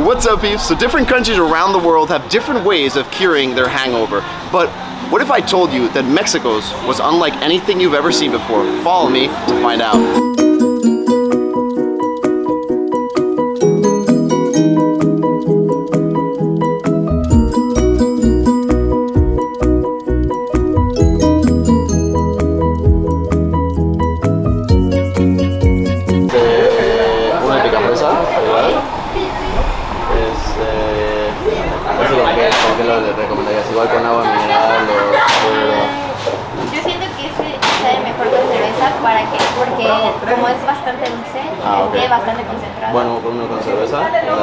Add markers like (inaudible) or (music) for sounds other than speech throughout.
What's up peeps? So different countries around the world have different ways of curing their hangover. But what if I told you that Mexico's was unlike anything you've ever seen before? Follow me to find out. Para que, porque como es bastante dulce, ah, okay. es bastante concentrado. Bueno, uno con cerveza, la de... No,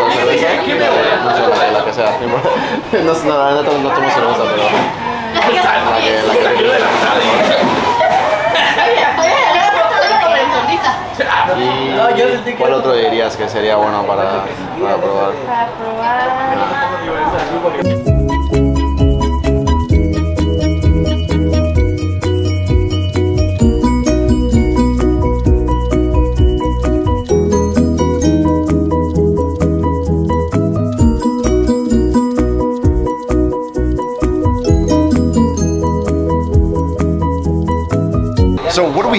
con cerveza, no sé, la que sea. No, no, la neta no tomo cerveza, pero... La que, la que... ¿Y cuál otro dirías que sería bueno para, para probar? Para probar.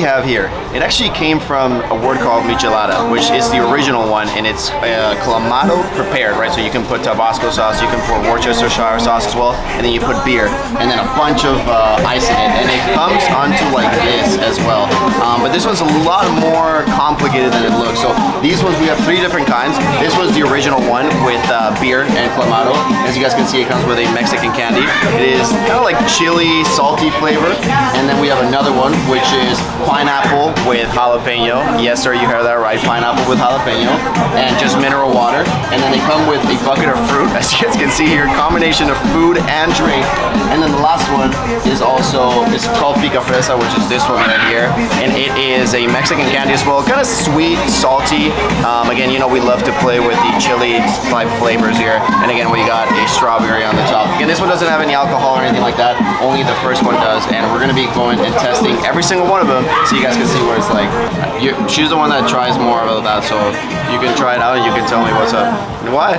Have here? It actually came from a word called michelada, which is the original one, and it's uh, clamato prepared, right? So you can put Tabasco sauce, you can put Worcestershire sauce as well, and then you put beer, and then a bunch of uh, ice in it, and it comes onto like this as well. Um, but this one's a lot more complicated than it looks. So these ones, we have three different kinds. This was the original one with uh, beer and clamato. As you guys can see, it comes with a Mexican candy. It is kind of like chili, salty flavor, and then we have another one, which is pineapple with jalapeno. Yes, sir, you heard that right. Pineapple with jalapeno and just mineral water. And then they come with a bucket of fruit, (laughs) as you guys can see here, combination of food and drink. And then the last one is also, it's called pica fresa, which is this one right here. And it is a Mexican candy as well, kind of sweet, salty. Um, again, you know, we love to play with the chili type flavors here. And again, we got a strawberry on the top. Again, this one doesn't have any alcohol or anything like that. Only the first one does. And we're gonna be going and testing every single one one of them so you guys can see what it's like. You, she's the one that tries more of that, so you can try it out and you can tell me what's up. Why?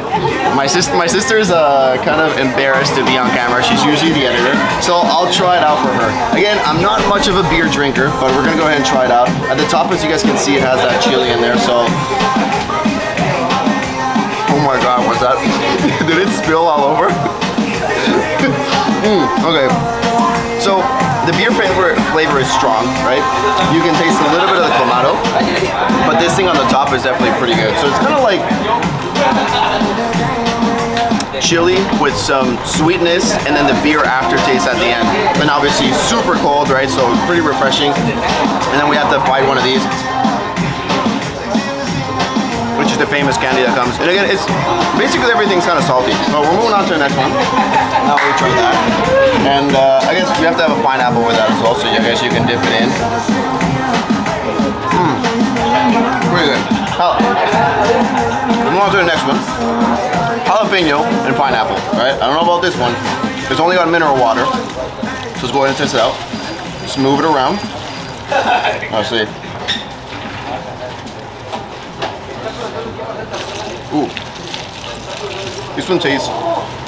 My sister, my sister's uh, kind of embarrassed to be on camera. She's usually the editor, so I'll try it out for her. Again, I'm not much of a beer drinker, but we're gonna go ahead and try it out. At the top, as you guys can see, it has that chili in there, so Oh my god, what's that? (laughs) Did it spill all over? (laughs) mm, okay. The beer flavor, flavor is strong, right? You can taste a little bit of the clamato, but this thing on the top is definitely pretty good. So it's kind of like chili with some sweetness and then the beer aftertaste at the end. And obviously super cold, right? So pretty refreshing. And then we have to bite one of these which is the famous candy that comes. And again, it's basically everything's kind of salty. But we're moving on to the next one. Now we try that. And uh, I we have to have a pineapple with that as well, so I guess you can dip it in. Mmm, pretty good. Oh. Move on to the next one. Jalapeno and pineapple, right? I don't know about this one. It's only got mineral water. So let's go ahead and test it out. Just move it around. Let's see. Ooh. This one tastes,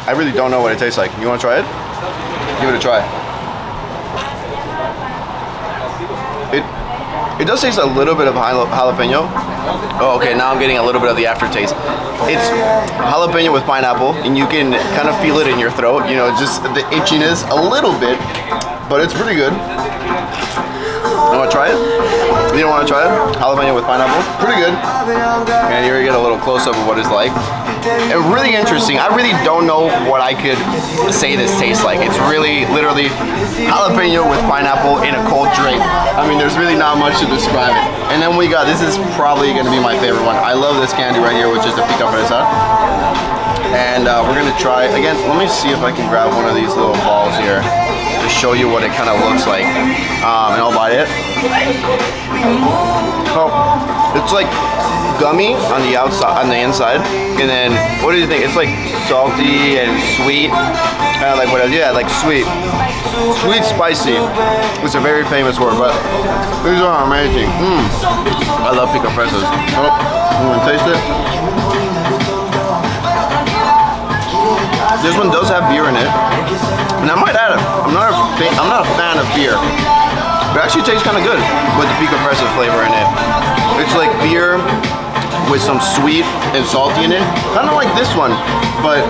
I really don't know what it tastes like. You want to try it? Give it a try. It does taste a little bit of jalapeno. Oh, okay, now I'm getting a little bit of the aftertaste. It's jalapeno with pineapple, and you can kind of feel it in your throat, you know, just the itchiness a little bit, but it's pretty good. You want to try it? You don't want to try it? Jalapeno with pineapple? Pretty good. And here you get a little close-up of what it's like. Really interesting. I really don't know what I could say this tastes like. It's really, literally, jalapeno with pineapple in a cold drink. I mean, there's really not much to describe it. And then we got, this is probably going to be my favorite one. I love this candy right here, which is the pica fresa and uh, we're gonna try again let me see if I can grab one of these little balls here to show you what it kind of looks like um, and I'll bite it oh it's like gummy on the outside, on the inside, and then what do you think? It's like salty and sweet. Kind of like what? Yeah, like sweet, sweet spicy. It's a very famous word, but these are amazing. Mm. I love pica fresas. Oh, you want to taste it? This one does have beer in it, and I might add it. I'm not a fa- I'm not a fan of beer, it actually tastes kind of good with the pica fresa flavor in it. It's like beer with some sweet and salty in it, kind of like this one, but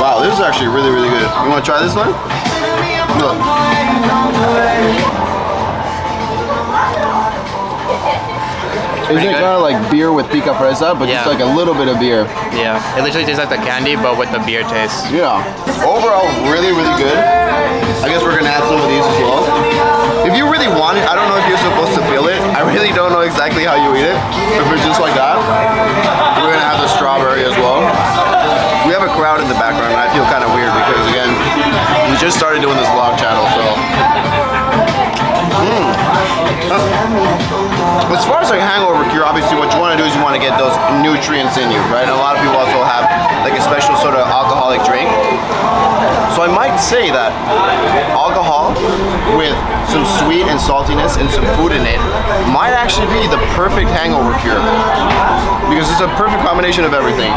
wow, this is actually really really good. You want to try this one? Look. Isn't it kind of like beer with pica fresa, but just like a little bit of beer? Yeah, it literally tastes like the candy, but with the beer taste. Yeah. Overall, really, really good. I guess we're gonna add some of these as well. Just started doing this vlog channel, so. Mm. As far as like hangover cure, obviously what you want to do is you want to get those nutrients in you, right? And a lot of people also have like a special sort of alcoholic drink. So I might say that alcohol with some sweet and saltiness and some food in it might actually be the perfect hangover cure. Because it's a perfect combination of everything.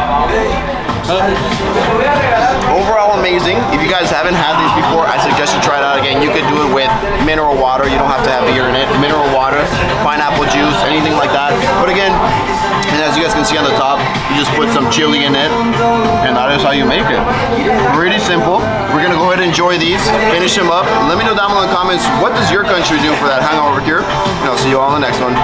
You guys haven't had these before, I suggest you try it out again. You could do it with mineral water. You don't have to have beer in it. Mineral water, pineapple juice, anything like that. But again, and as you guys can see on the top, you just put some chili in it, and that is how you make it. Pretty simple. We're gonna go ahead and enjoy these, finish them up. Let me know down below in the comments, what does your country do for that hangover cure? And I'll see you all in the next one.